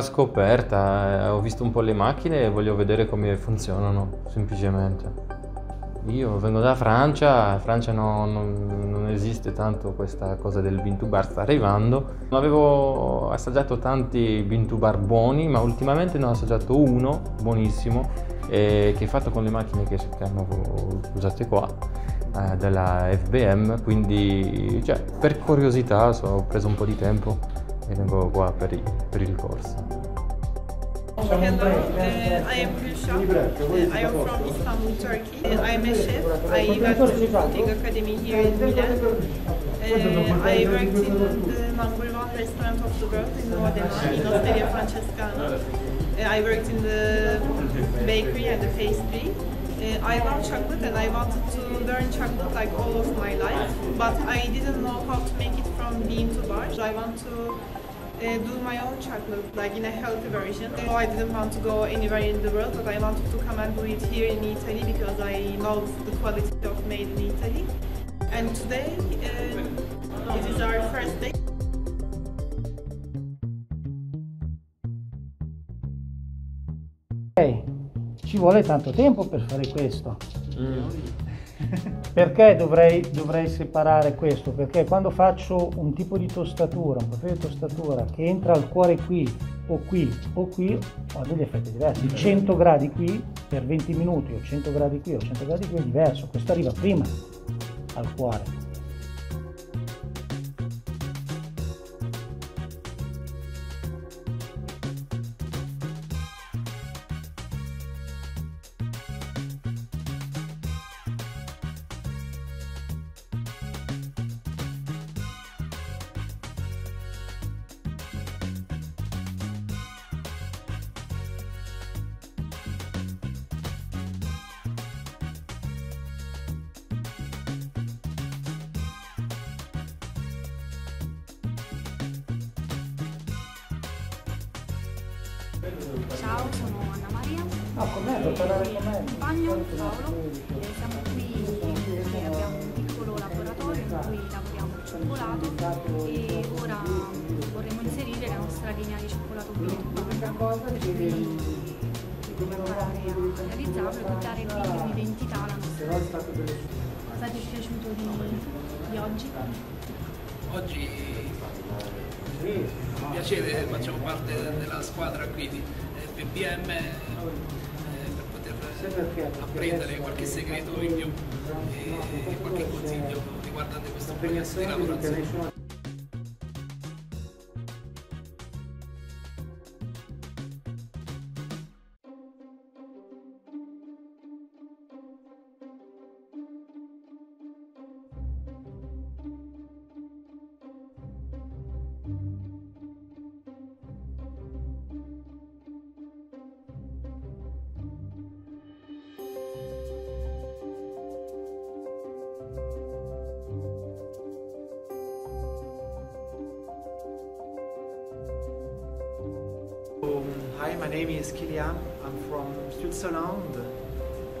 scoperta, eh, ho visto un po' le macchine e voglio vedere come funzionano, semplicemente. Io vengo da Francia, in Francia no, non, non, esiste tanto questa cosa del bean to bar, sta arrivando. Avevo assaggiato tanti bean to bar buoni, ma ultimamente ne ho assaggiato uno buonissimo eh, che è fatto con le macchine che, che hanno usate qua eh, della FBM, quindi cioè, per curiosità so, ho preso un po' di tempo e vengo qua per il, per il corso. Hello, uh, I am Gülşah. Uh, I am from Istanbul, Turkey. Uh, I am a chef. I went to Cooking Academy here in Milan. Uh, I worked in the number one restaurant of the world in Modena, in Osteria Francescana. Uh, I worked in the bakery and the pastry. Uh, I love chocolate and I wanted to learn chocolate like all of my life, but I didn't know how to make it from bean to bar. So I want to uh, do my own chocolate, like in a healthy version. So I didn't want to go anywhere in the world, but I wanted to come and do it here in Italy because I know the quality of made in Italy. And today, uh, it is our first day. Ok, ci vuole tanto tempo per fare questo. Mm. Perché dovrei, dovrei, separare questo? Perché quando faccio un tipo di tostatura, un profilo di tostatura che entra al cuore qui o qui o qui, ho degli effetti diversi. 100 gradi qui per 20 minuti o 100 gradi qui o 100 gradi qui è diverso. Questo arriva prima al cuore. Ciao, sono Anna Maria. No, con me, puoi parlare con me. Compagno Paolo, eh, siamo qui e abbiamo un piccolo laboratorio in cui lavoriamo il cioccolato e ora vorremmo inserire la nostra linea di cioccolato Beethoven per cui dobbiamo imparare a realizzarlo e dare quindi un'identità alla nostra Cosa ti è piaciuto di, di oggi? Oggi piacere, facciamo parte della squadra qui di PBM eh, per poter apprendere qualche segreto in più e qualche consiglio riguardante questo processo di lavorazione. My name is Kilian. I'm from Switzerland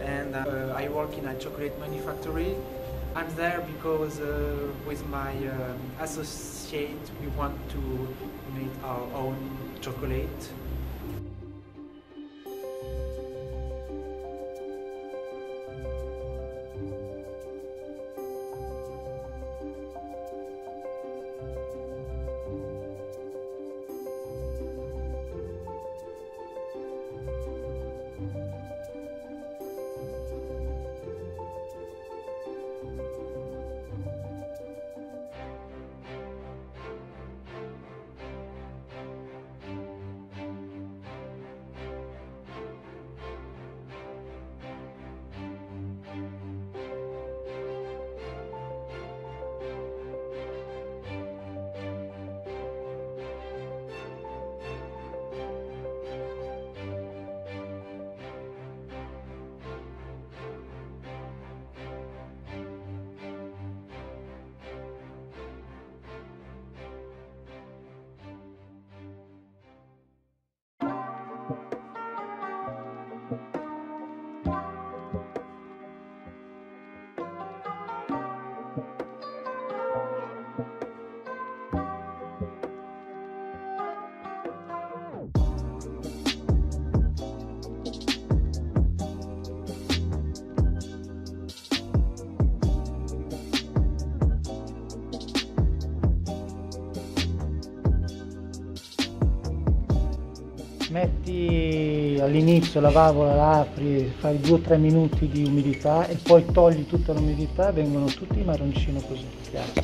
and uh, I work in a chocolate manufactory. I'm there because uh, with my uh, associate we want to make our own chocolate all'inizio la valvola, la apri, fai 2-3 minuti di umidità e poi togli tutta l'umidità, vengono tutti marroncino così. Chiaro.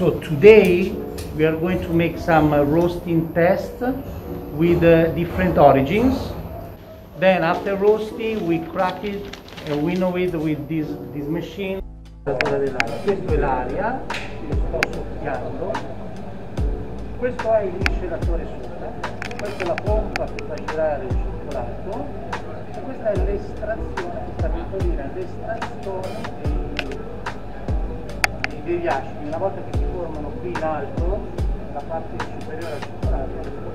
So today we are going to make some uh, roasting test with uh, different origins. Then after roasting we crack it and winnow it with this, this machine. Questo è l'aria, lo sto soffiando. Questo è il miscelatore sopra, questa è la pompa che fa girare il cioccolato e questa è l'estrazione, che sta per dire l'estrazione dei ghiacci. Una volta che si formano qui in alto, la parte superiore al ghiacci.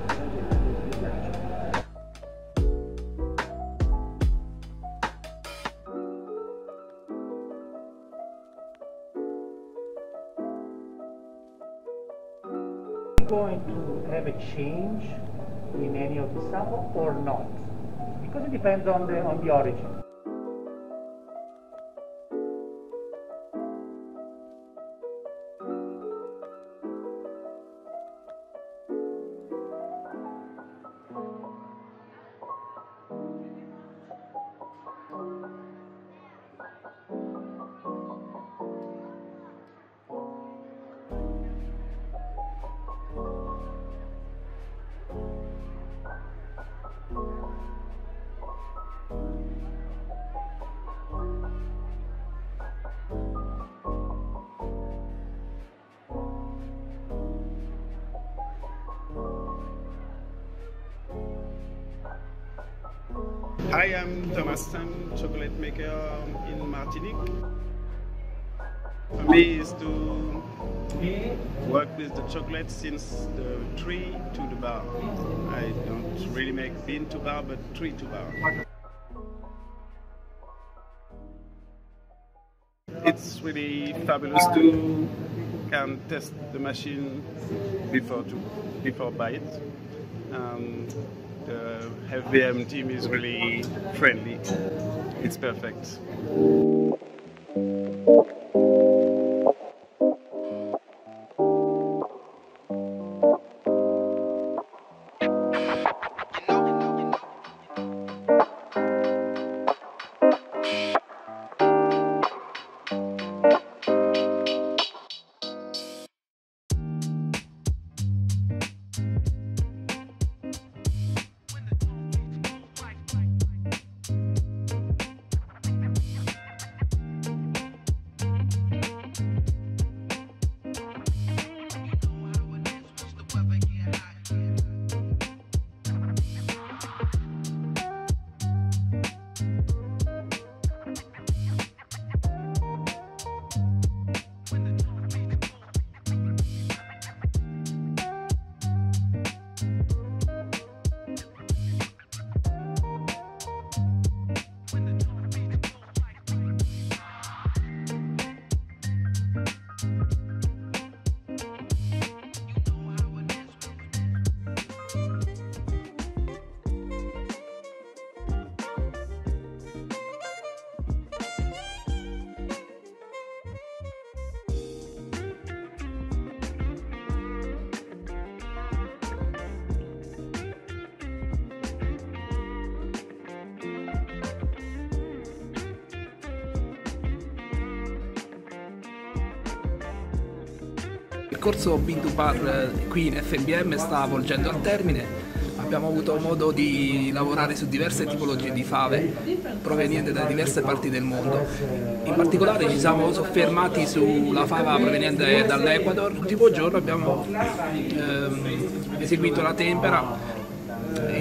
going to have a change in any of the sample or not? Because it depends on the on the origin. Hi, I'm Thomas. I'm chocolate maker in Martinique. For me is to work with the chocolate since the tree to the bar. I don't really make bean to bar, but tree to bar. It's really fabulous to can test the machine before to before buy it. Um, Uh, the FBM team is really friendly. It's perfect. Il corso B2Bar qui in FBM sta volgendo al termine. Abbiamo avuto modo di lavorare su diverse tipologie di fave provenienti da diverse parti del mondo. In particolare ci siamo soffermati sulla fava proveniente dall'Ecuador. L'ultimo giorno abbiamo ehm, eseguito la tempera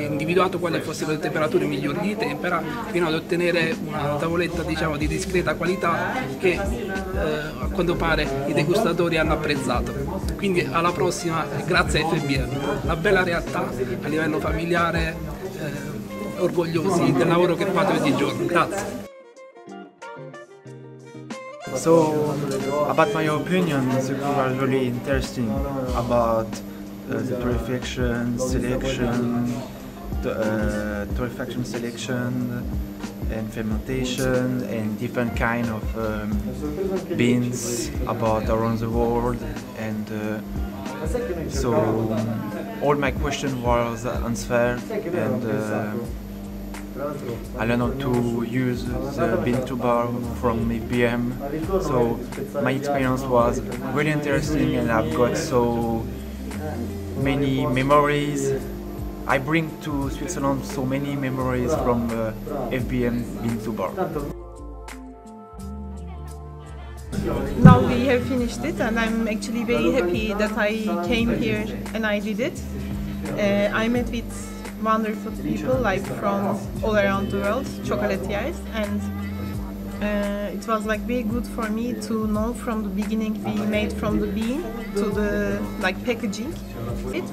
individuato quali fossero le temperature migliori di tempera fino ad ottenere una tavoletta diciamo, di discreta qualità che eh, a quanto pare i degustatori hanno apprezzato. Quindi alla prossima, grazie a FBM, una bella realtà a livello familiare, eh, orgogliosi del lavoro che fate ogni giorno. Grazie. So, about my opinion, the group are really interesting about the torrefaction selection, uh, torrefaction selection and fermentation and different kind of um, beans about around the world and uh, so um, all my question was answered and uh, I learned how to use the bean to bar from FBM so my experience was really interesting and I've got so many memories. I bring to Switzerland so many memories from uh, FBM Bean to Bar. Now we have finished it and I'm actually very happy that I came here and I did it. Uh, I met with wonderful people like from all around the world, chocolatiers, and uh, it was like very good for me to know from the beginning we made from the bean to the like packaging it.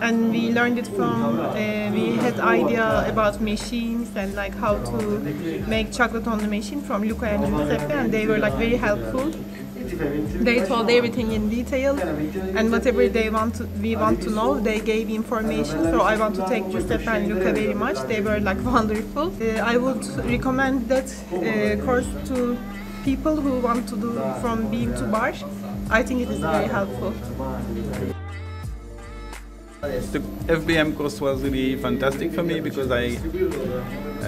And we learned it from uh, we had idea about machines and like how to make chocolate on the machine from Luca and Giuseppe and they were like very helpful they told everything in detail and whatever they want to, we want to know they gave information. So i want to thank giuseppe and luca very much. They were like wonderful. Uh, i would recommend that uh, course to people who want to do from bean to bar. I think it is very helpful. The FBM course was really fantastic for me because I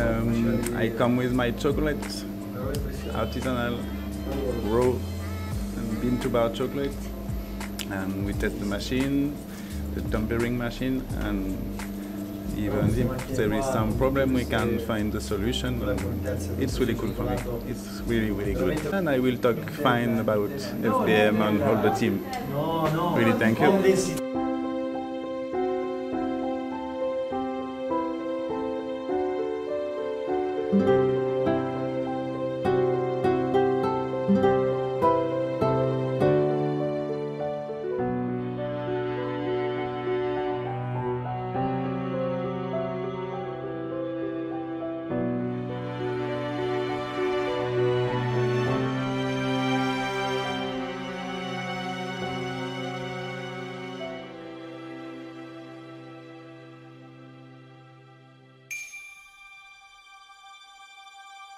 um, I come with my chocolate, artisanal, raw, and bean to bar chocolate, and we test the machine, the tempering machine, and even if there is some problem, we can find the solution. It's really cool for me. It's really really good, and I will talk fine about FBM and all the team. Really, thank you.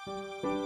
Música